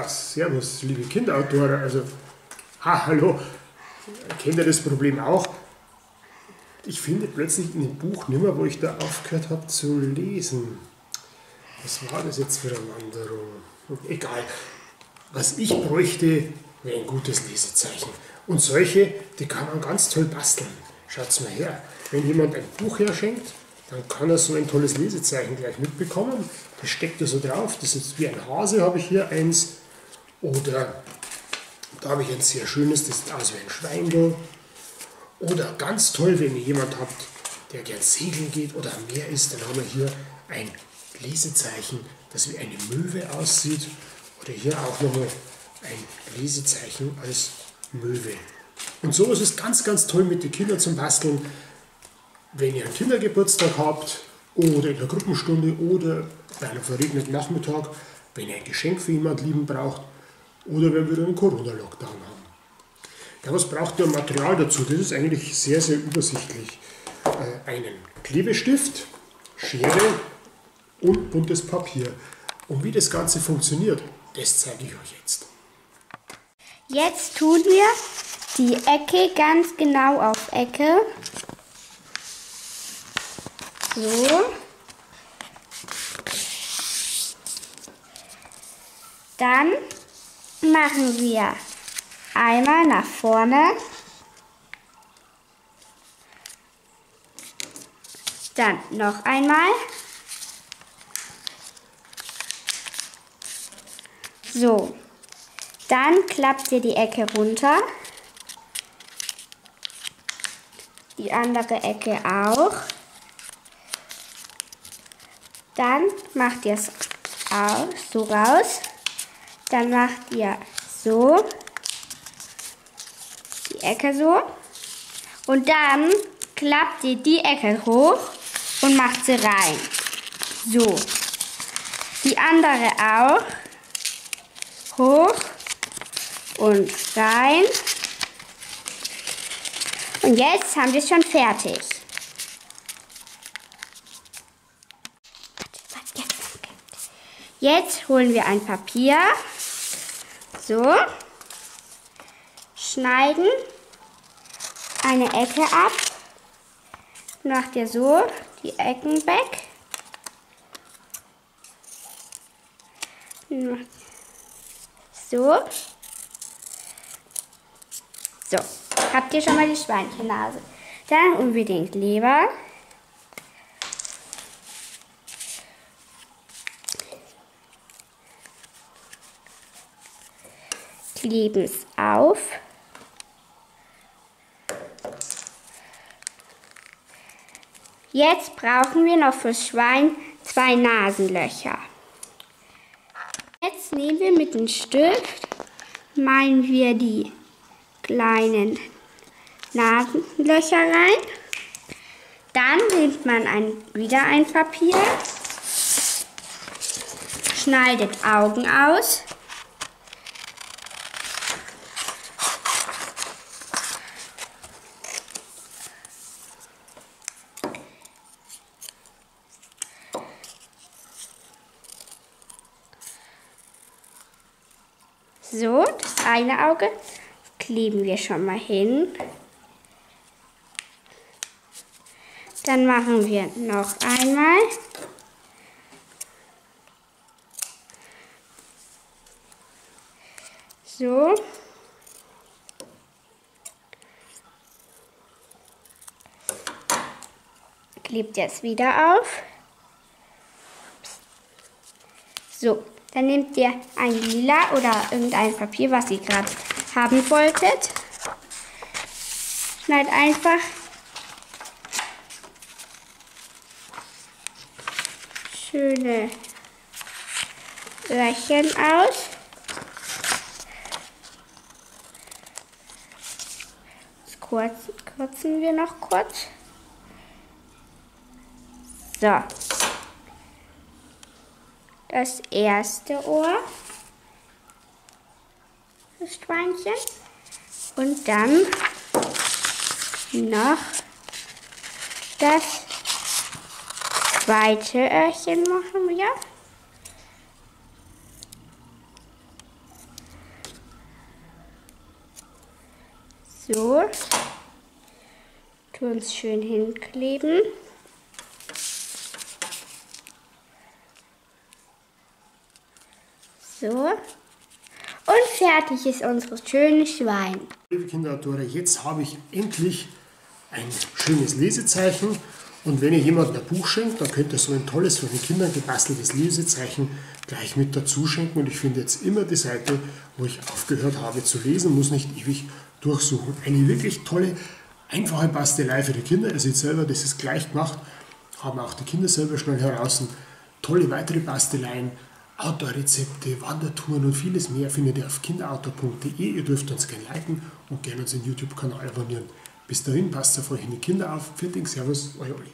Ja, servus, liebe Kinderautore. Also, ha, hallo. Kennt ihr das Problem auch? Ich finde plötzlich in dem Buch nicht mehr, wo ich da aufgehört habe zu lesen. Was war das jetzt für eine Wanderung? Egal. Was ich bräuchte, wäre ein gutes Lesezeichen. Und solche, die kann man ganz toll basteln. Schaut's mal her. Wenn jemand ein Buch herschenkt, dann kann er so ein tolles Lesezeichen gleich mitbekommen. Das steckt er so drauf. Das ist wie ein Hase, habe ich hier eins. Oder da habe ich ein sehr schönes, das sieht aus wie ein Schweindel. Oder ganz toll, wenn ihr jemand habt, der gern segeln geht oder am Meer ist, dann haben wir hier ein Lesezeichen, das wie eine Möwe aussieht. Oder hier auch nochmal ein Lesezeichen als Möwe. Und so ist es ganz, ganz toll mit den Kindern zum Basteln wenn ihr einen Kindergeburtstag habt oder in der Gruppenstunde oder bei einem verregneten Nachmittag, wenn ihr ein Geschenk für jemand lieben braucht oder wenn wir einen Corona-Lockdown haben. Ja, was braucht ihr Material dazu? Das ist eigentlich sehr, sehr übersichtlich. Äh, einen Klebestift, Schere und buntes Papier. Und wie das Ganze funktioniert, das zeige ich euch jetzt. Jetzt tun wir die Ecke ganz genau auf Ecke so. Dann machen wir einmal nach vorne. Dann noch einmal. So. Dann klappt ihr die Ecke runter. Die andere Ecke auch. Dann macht ihr es so raus. Dann macht ihr so die Ecke so. Und dann klappt ihr die Ecke hoch und macht sie rein. So. Die andere auch. Hoch und rein. Und jetzt haben wir es schon fertig. Jetzt holen wir ein Papier. So. Schneiden eine Ecke ab. Macht ihr so die Ecken weg. So. So. Habt ihr schon mal die Schweinchennase? Dann unbedingt Leber. Kleben auf. Jetzt brauchen wir noch fürs Schwein zwei Nasenlöcher. Jetzt nehmen wir mit dem Stift, malen wir die kleinen Nasenlöcher rein. Dann nimmt man ein, wieder ein Papier, schneidet Augen aus So, das eine Auge kleben wir schon mal hin. Dann machen wir noch einmal. So. Klebt jetzt wieder auf. So, dann nehmt ihr ein lila oder irgendein Papier, was ihr gerade haben wolltet. Schneid einfach schöne Öhrchen aus. Das kürzen wir noch kurz. So das erste Ohr, das Schweinchen. Und dann noch das zweite Öhrchen machen wir. So. Tun es schön hinkleben. So. Und fertig ist unser schönes Schwein. Liebe Kinderautoren, jetzt habe ich endlich ein schönes Lesezeichen. Und wenn ihr jemandem ein Buch schenkt, dann könnt ihr so ein tolles, von den Kindern gebasteltes Lesezeichen gleich mit dazu schenken. Und ich finde jetzt immer die Seite, wo ich aufgehört habe zu lesen, muss nicht ewig durchsuchen. Eine wirklich tolle, einfache Bastelei für die Kinder. Ihr seht selber, das ist gleich gemacht. Haben auch die Kinder selber schnell heraus. Tolle weitere Basteleien, Outdoor-Rezepte, Wandertouren und vieles mehr findet ihr auf kinderautor.de. Ihr dürft uns gerne liken und gerne unseren YouTube-Kanal abonnieren. Bis dahin, passt auf euch in die Kinder auf. Vielen Servus, euer Olli.